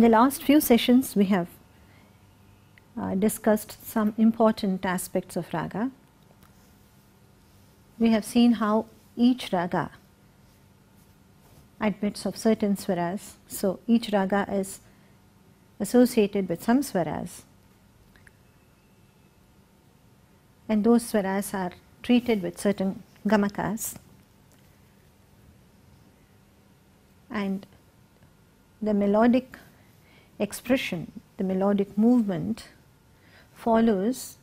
In the last few sessions we have uh, discussed some important aspects of raga. We have seen how each raga admits of certain swaras. So, each raga is associated with some swaras and those swaras are treated with certain gamakas and the melodic expression, the melodic movement follows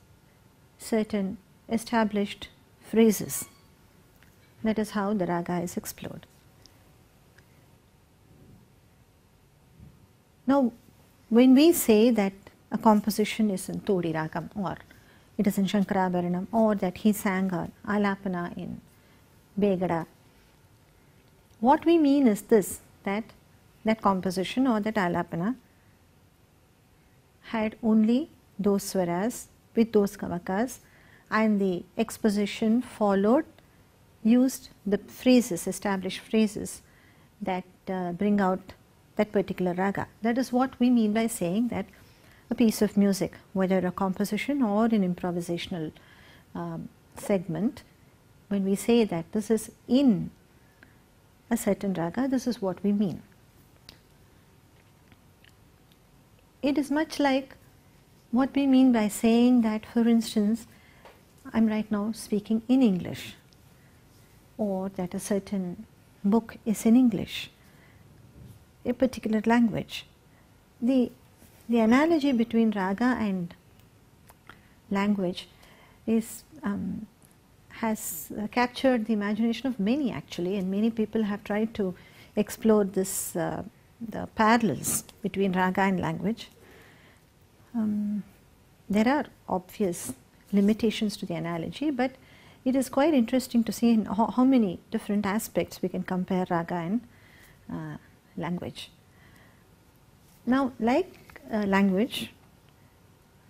certain established phrases. That is how the raga is explored. Now, when we say that a composition is in Todi Ragam or it is in Shankarabharanam or that he sang or Alapana in Begada, what we mean is this that that composition or that Alapana had only those swaras with those gamakas and the exposition followed used the phrases established phrases that uh, bring out that particular raga. That is what we mean by saying that a piece of music, whether a composition or an improvisational um, segment, when we say that this is in a certain raga, this is what we mean. It is much like what we mean by saying that, for instance, I am right now speaking in English, or that a certain book is in English a particular language. The, the analogy between raga and language is um, has uh, captured the imagination of many actually and many people have tried to explore this uh, the parallels between raga and language. Um, there are obvious limitations to the analogy, but it is quite interesting to see how, how, many different aspects we can compare raga and uh, language. Now, like uh, language,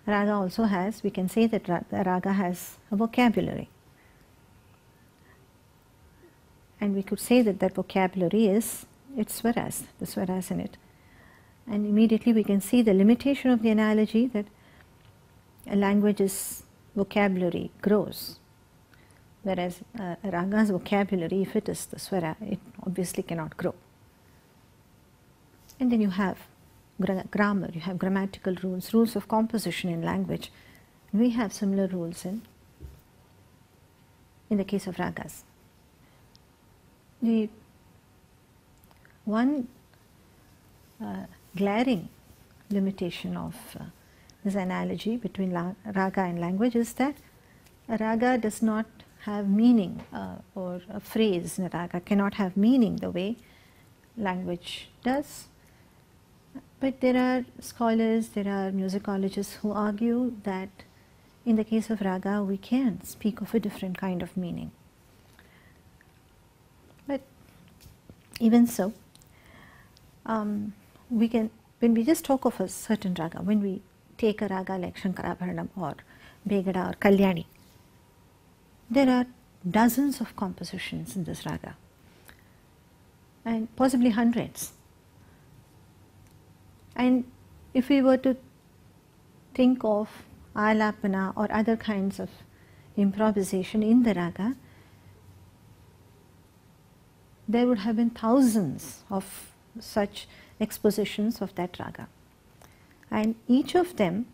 raga also has, we can say that raga has a vocabulary. And we could say that that vocabulary is its swaras, the swaras in it. And immediately we can see the limitation of the analogy that a language's vocabulary grows, whereas a raga's vocabulary, if it is the swara, it obviously cannot grow. And then you have gra grammar, you have grammatical rules, rules of composition in language. We have similar rules in, in the case of ragas. The one uh, glaring limitation of uh, this analogy between raga and language is that raga does not have meaning uh, or a phrase in raga cannot have meaning the way language does but there are scholars, there are musicologists who argue that in the case of raga we can speak of a different kind of meaning. But even so, um, we can, when we just talk of a certain raga, when we take a raga like Shankarabharanam or Begada or Kalyani, there are dozens of compositions in this raga and possibly hundreds. And if we were to think of alapana or other kinds of improvisation in the raga, there would have been thousands of such expositions of that raga. And each of them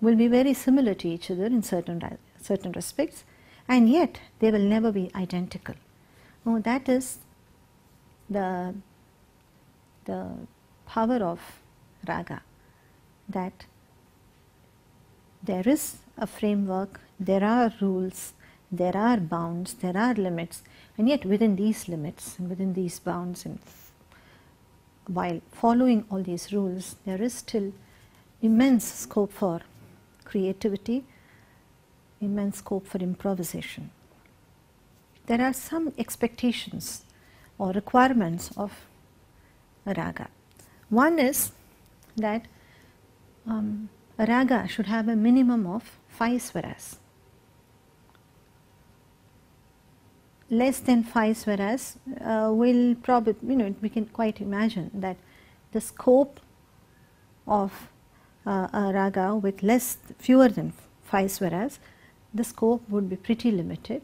will be very similar to each other in certain, certain respects, and yet they will never be identical. Oh, that is the, the power of raga that there is a framework, there are rules, there are bounds, there are limits, and yet within these limits and within these bounds, and while following all these rules, there is still immense scope for creativity, immense scope for improvisation. There are some expectations or requirements of a raga. One is that um, a raga should have a minimum of five swaras. Less than five swaras uh, will probably, you know, we can quite imagine that the scope of uh, a raga with less fewer than five swaras, the scope would be pretty limited.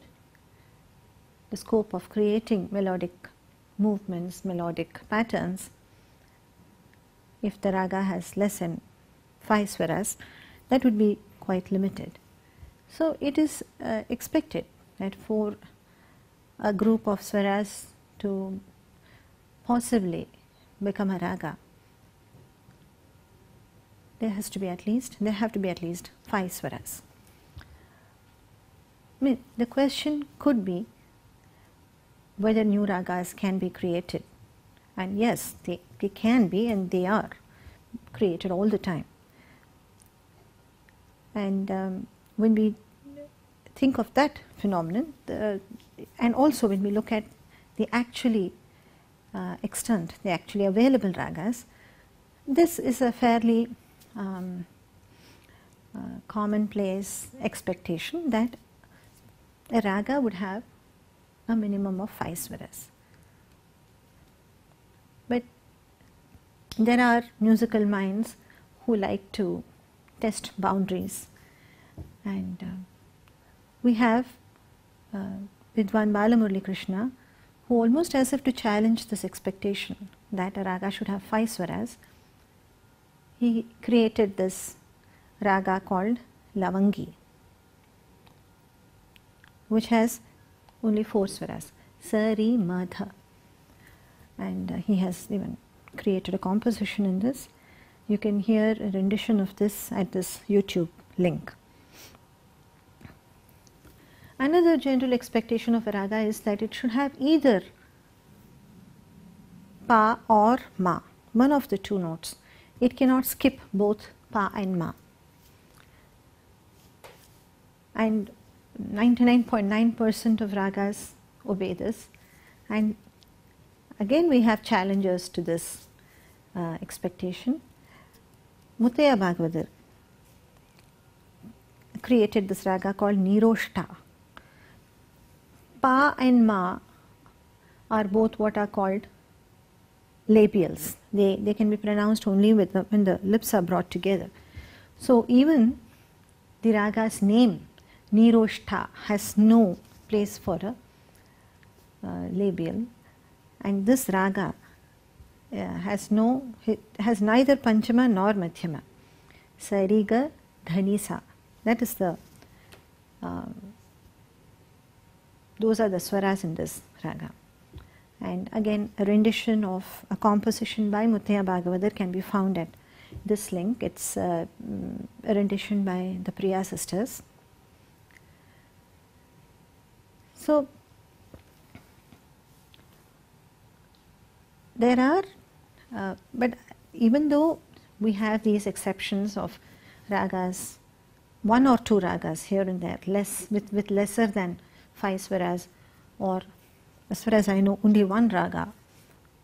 The scope of creating melodic movements, melodic patterns, if the raga has less than five swaras, that would be quite limited. So it is uh, expected that for a group of swaras to possibly become a raga, there has to be at least there have to be at least five swaras. I mean, the question could be whether new ragas can be created, and yes, they, they can be, and they are created all the time. And um, when we think of that phenomenon, the, and also when we look at the actually uh, extant, the actually available ragas, this is a fairly um, uh, commonplace expectation that a raga would have a minimum of five swaras. But there are musical minds who like to test boundaries and uh, we have uh, Vidwan Balamurali Krishna who almost as if to challenge this expectation that a raga should have five swaras he created this raga called Lavangi, which has only four swaras, Sari Madha. And uh, he has even created a composition in this. You can hear a rendition of this at this YouTube link. Another general expectation of a raga is that it should have either pa or ma, one of the two notes it cannot skip both pa and ma. And 99.9 percent of ragas obey this. And again, we have challenges to this uh, expectation. Muttaya Bhagavatar created this raga called Niroshta. Pa and Ma are both what are called labials. They, they can be pronounced only with the, when the lips are brought together. So even the raga's name, Niroshta, has no place for a uh, labial. And this raga uh, has no, has neither Panchama nor Madhyama. Sariga Dhanisa. That is the, uh, those are the swaras in this raga and again a rendition of a composition by Muttaya Bhagavatar can be found at this link. It's uh, mm, a rendition by the Priya sisters. So, there are, uh, but even though we have these exceptions of ragas, one or two ragas here and there, less with, with lesser than five swaras or as far as I know, only one raga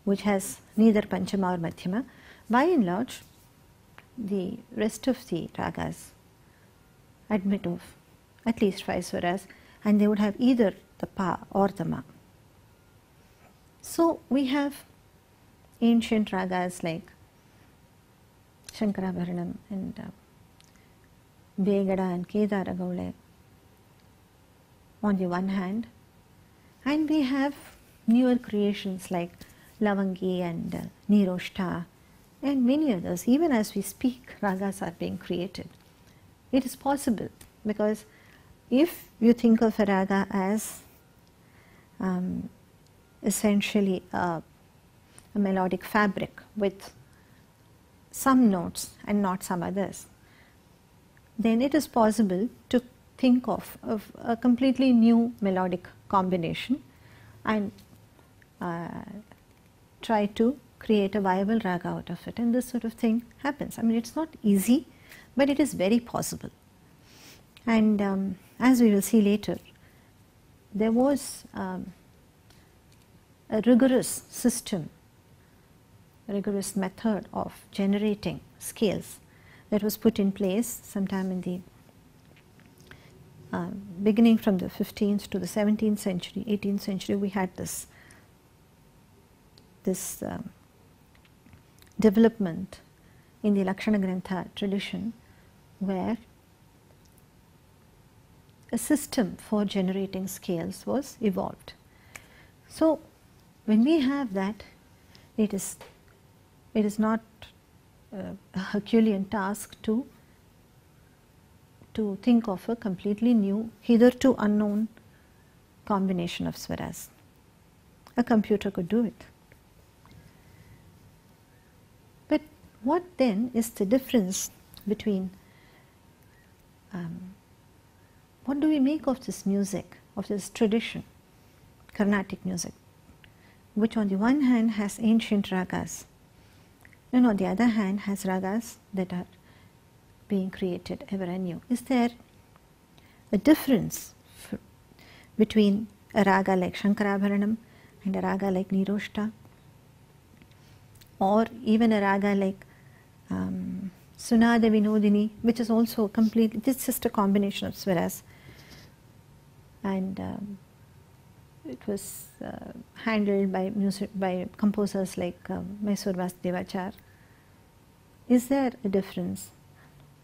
which has neither Panchama or Madhyama. By and large, the rest of the ragas admit of at least five swaras and they would have either the Pa or the Ma. So we have ancient ragas like Shankarabharanam and uh, Begada and Kedara Gaule on the one hand and we have newer creations like Lavangi and uh, Niroshta and many others. Even as we speak, ragas are being created. It is possible because if you think of a raga as um, essentially a, a melodic fabric with some notes and not some others, then it is possible to think of, of a completely new melodic combination and uh, try to create a viable rag out of it and this sort of thing happens. I mean it's not easy but it is very possible and um, as we will see later there was um, a rigorous system, rigorous method of generating scales that was put in place sometime in the uh, beginning from the 15th to the 17th century, 18th century, we had this this um, development in the Lakshana Grantha tradition where a system for generating scales was evolved. So, when we have that, it is, it is not uh, a Herculean task to, to think of a completely new, hitherto unknown combination of swaras. A computer could do it. But what then is the difference between um, what do we make of this music, of this tradition, Carnatic music, which on the one hand has ancient ragas and on the other hand has ragas that are being created ever anew. Is there a difference between a raga like Shankarabharanam and a raga like Niroshta or even a raga like um, Sunada Vinodini which is also complete, it's just a combination of swaras and um, it was uh, handled by music by composers like um, Mysore Vasudevachar. Is there a difference?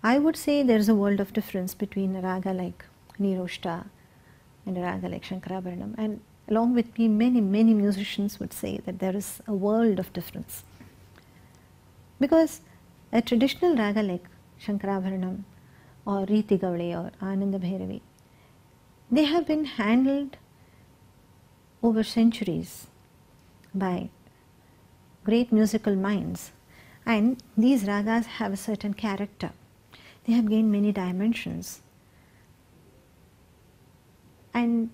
I would say there is a world of difference between a raga like Niroshta and a raga like Shankarabharanam. And along with me many many musicians would say that there is a world of difference. Because a traditional raga like Shankarabharanam or Riti Gaule or Ananda Bhairavi they have been handled over centuries by great musical minds. And these ragas have a certain character. They have gained many dimensions. And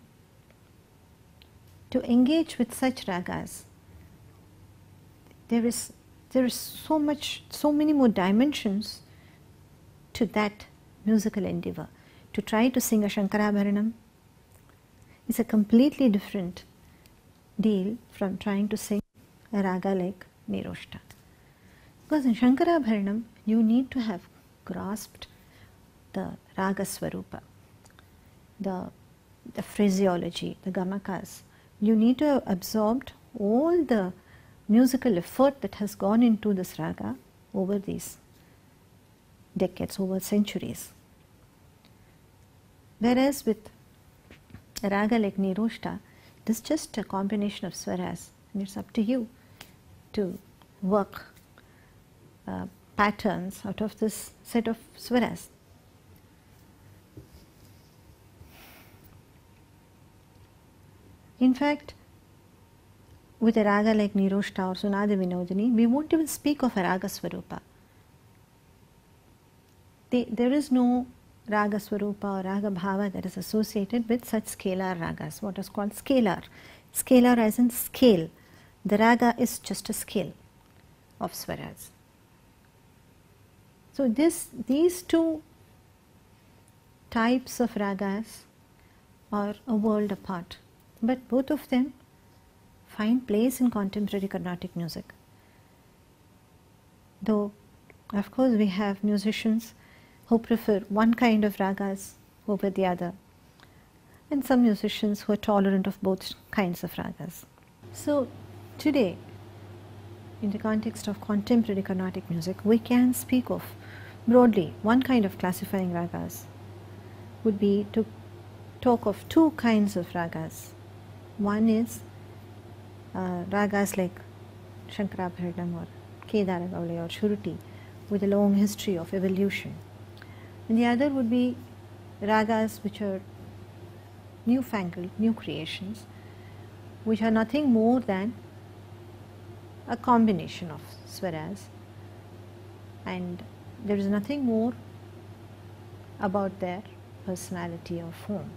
to engage with such ragas, there is, there is so much, so many more dimensions to that musical endeavor. To try to sing a Shankarabharanam is a completely different deal from trying to sing a raga like Niroshta. Because in Shankarabharanam, you need to have grasped the raga swarupa, the, the phraseology, the gamakas. You need to have absorbed all the musical effort that has gone into this raga over these decades, over centuries. Whereas with raga like Niroshta, it is just a combination of swaras and it's up to you to work uh, patterns out of this set of swaras. In fact, with a raga like Niroshta or Sunada Vinodini, we won't even speak of a raga swarupa. There is no raga swarupa or raga bhava that is associated with such scalar ragas, what is called scalar. Scalar as in scale. The raga is just a scale of swaras. So this, these two types of ragas are a world apart, but both of them find place in contemporary Carnatic music. Though, of course, we have musicians who prefer one kind of ragas over the other, and some musicians who are tolerant of both kinds of ragas. So, today, in the context of contemporary Carnatic music, we can speak of broadly one kind of classifying ragas would be to talk of two kinds of ragas. One is uh, ragas like Shankarabharanam or Kedaragaule or Surutti with a long history of evolution and the other would be ragas which are newfangled, new creations, which are nothing more than a combination of swaras and there is nothing more about their personality or form.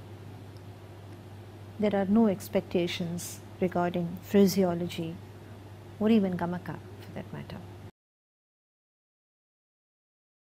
There are no expectations regarding phraseology or even gamaka for that matter.